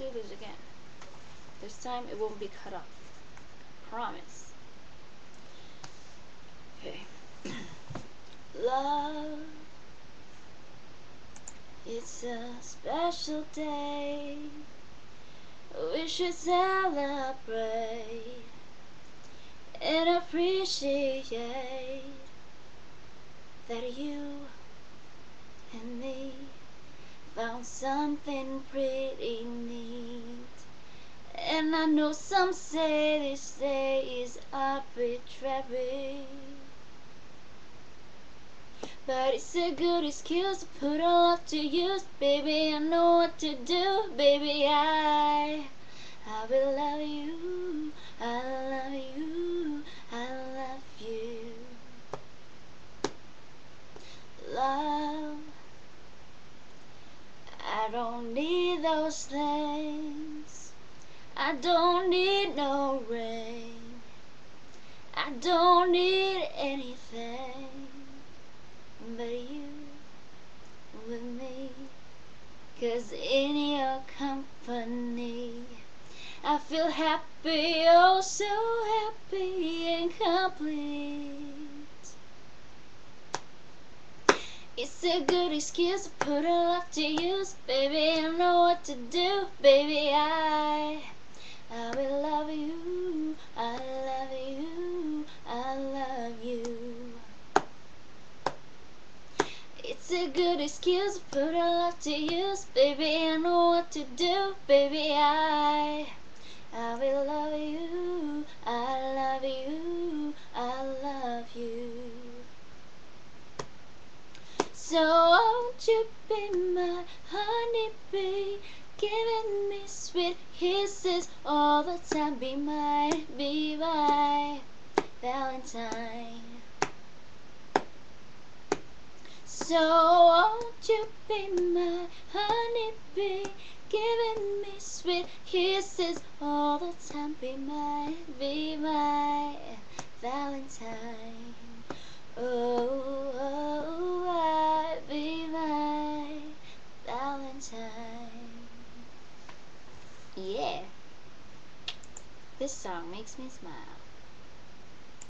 do this again. This time it won't be cut off. Promise. Okay. Love. It's a special day. We should celebrate and appreciate that you and me found something pretty neat. And I know some say this day is arbitrary. But it's a good excuse to put our love to use, baby. I know what to do, baby. I, I will love you. I love you. I love you. Love. I don't need those things. I don't need no ring. I don't need anything but you with me. Cause in your company, I feel happy, oh so happy and complete. It's a good excuse to put a love to use, baby. I know what to do, baby. I, I will love you. I love you. I love you. It's a good excuse to put a love to use, baby. I know what to do, baby. I So won't you be my honeybee, giving me sweet kisses all the time? Be my, be my Valentine. So won't you be my honeybee, giving me sweet kisses all the time? Be my, be my Valentine. Oh, This song makes me smile.